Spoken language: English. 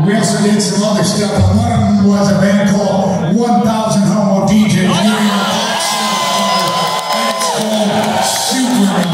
We also did some other stuff. One of them was a band called 1000 Homo DJs. It's called Super